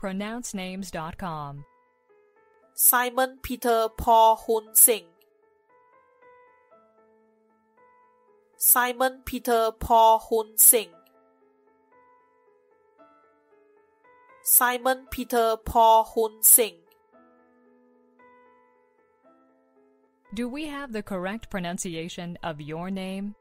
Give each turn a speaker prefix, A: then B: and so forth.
A: pronouncenames.com.
B: Simon Peter Poh Hoon Seng Simon Peter Poh Hoon Seng Simon Peter Poh Hoon Seng
A: Do we have the correct pronunciation of your name?